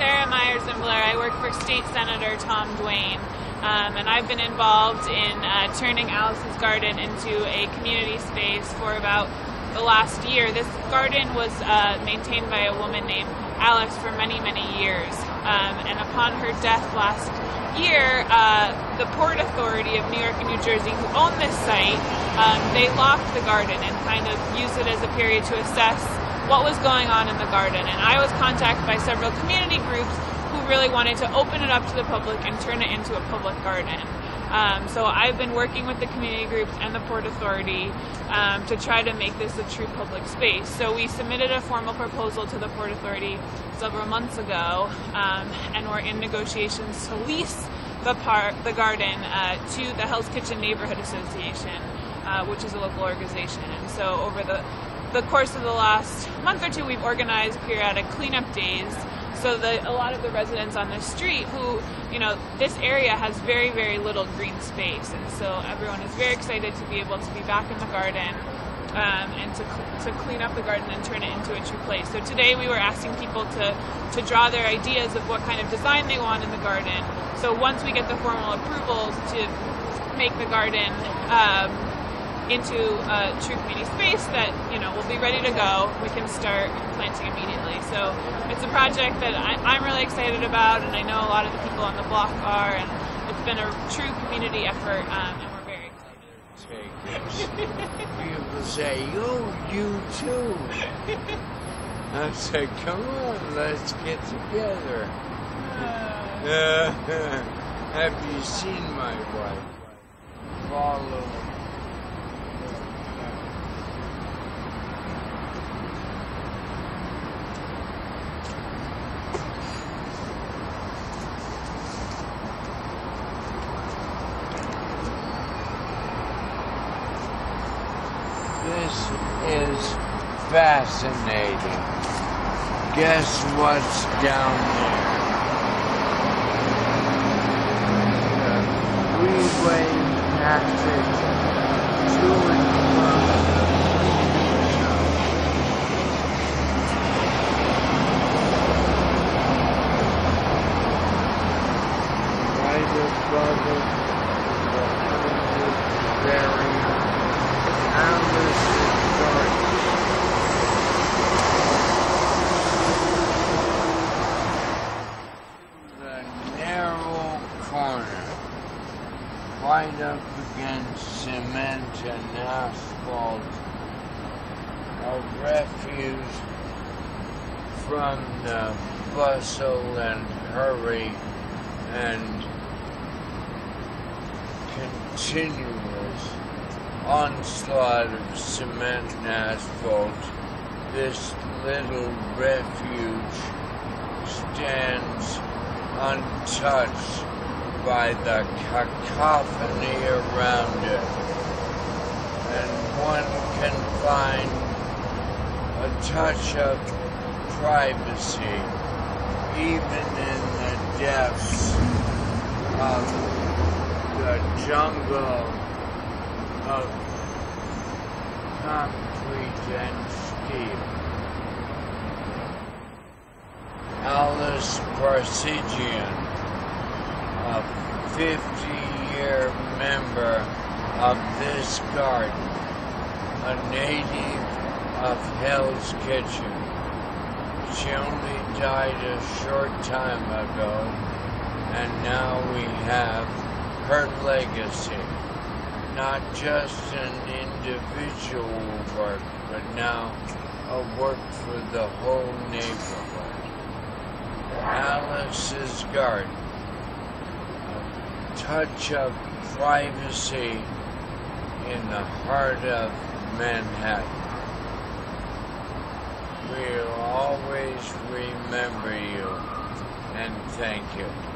Sarah Myers and Blair. I work for State Senator Tom Duane. Um, and I've been involved in uh, turning Alice's Garden into a community space for about the last year. This garden was uh, maintained by a woman named Alice for many, many years. Um, and upon her death last year, uh, the Port Authority of New York and New Jersey, who own this site, um, they locked the garden and kind of used it as a period to assess what was going on in the garden. And I was contacted by several community groups who really wanted to open it up to the public and turn it into a public garden. Um, so I've been working with the community groups and the Port Authority um, to try to make this a true public space. So we submitted a formal proposal to the Port Authority several months ago, um, and we're in negotiations to lease the park, the garden, uh, to the Hell's Kitchen Neighborhood Association, uh, which is a local organization. And so over the the course of the last month or two, we've organized periodic cleanup days so that a lot of the residents on the street who, you know, this area has very, very little green space, and so everyone is very excited to be able to be back in the garden um, and to, to clean up the garden and turn it into a true place. So today we were asking people to, to draw their ideas of what kind of design they want in the garden. So once we get the formal approvals to make the garden um, into a true community space that you know will be ready to go, we can start planting immediately. So it's a project that I, am really excited about, and I know a lot of the people on the block are, and it's been a true community effort, um, and we're very excited. people say, "Oh, you too." I said, "Come on, let's get together." Uh, have you seen my wife? Follow This is fascinating. Guess what's down there? The freeway passage to and from right above it, the barrier Alice Garden. The narrow corner, right up against cement and asphalt, a refuge from the bustle and hurry and continuous onslaught of cement and asphalt, this little refuge stands untouched by the cacophony around it. And one can find a touch of privacy even in the depths of the jungle of concrete and steel. Alice Parsegian, a 50-year member of this garden, a native of Hell's Kitchen. She only died a short time ago, and now we have her legacy not just an individual work, but now a work for the whole neighborhood. Alice's Garden, touch of privacy in the heart of Manhattan. We'll always remember you and thank you.